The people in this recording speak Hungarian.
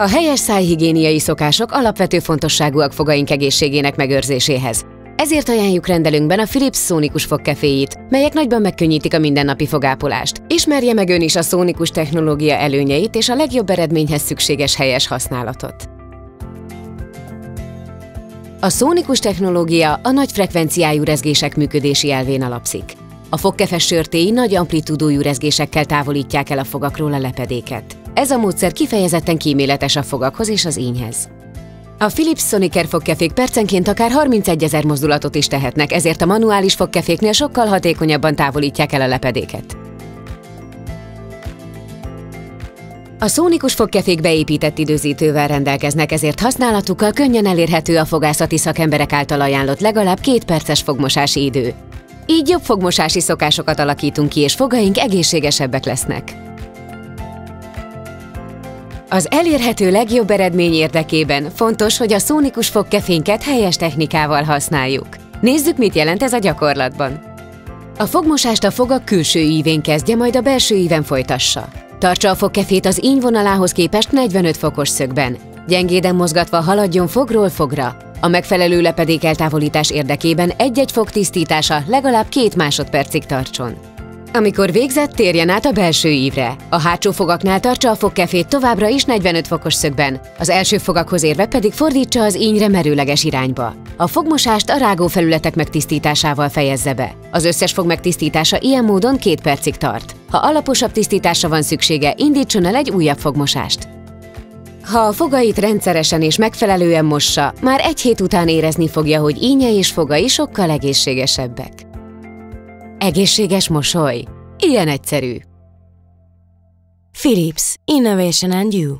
A helyes szájhigiéniai szokások alapvető fontosságúak fogaink egészségének megőrzéséhez. Ezért ajánljuk rendelünkben a Philips szónikus fogkeféjét, melyek nagyban megkönnyítik a mindennapi fogápolást. Ismerje meg ön is a szónikus technológia előnyeit és a legjobb eredményhez szükséges helyes használatot. A szónikus technológia a nagy frekvenciájú rezgések működési elvén alapszik. A fogkefes sörtéi nagy amplitúdójú rezgésekkel távolítják el a fogakról a lepedéket. Ez a módszer kifejezetten kíméletes a fogakhoz és az ínyhez. A Philips Sonicer fogkefék percenként akár 31 ezer mozdulatot is tehetnek, ezért a manuális fogkeféknél sokkal hatékonyabban távolítják el a lepedéket. A szónikus fogkefék beépített időzítővel rendelkeznek, ezért használatukkal könnyen elérhető a fogászati szakemberek által ajánlott legalább két perces fogmosási idő. Így jobb fogmosási szokásokat alakítunk ki, és fogaink egészségesebbek lesznek. Az elérhető legjobb eredmény érdekében fontos, hogy a szónikus fogkefénket helyes technikával használjuk. Nézzük, mit jelent ez a gyakorlatban. A fogmosást a fogak külső ívén kezdje, majd a belső íven folytassa. Tartsa a fogkefét az ínyvonalához képest 45 fokos szögben. Gyengéden mozgatva haladjon fogról fogra. A megfelelő lepedék eltávolítás érdekében egy-egy fog tisztítása legalább két másodpercig tartson. Amikor végzett, térjen át a belső ívre. A hátsó fogaknál tartsa a fogkefét továbbra is 45 fokos szögben, az első fogakhoz érve pedig fordítsa az ínyre merőleges irányba. A fogmosást a rágófelületek megtisztításával fejezze be. Az összes fog megtisztítása ilyen módon két percig tart. Ha alaposabb tisztításra van szüksége, indítson el egy újabb fogmosást. Ha a fogait rendszeresen és megfelelően mossa, már egy hét után érezni fogja, hogy ínye és fogai sokkal egészségesebbek. Egészséges mosoly. Ilyen egyszerű. Philips Innovation and You